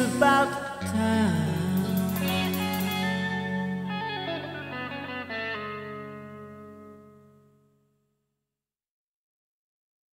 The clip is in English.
about time.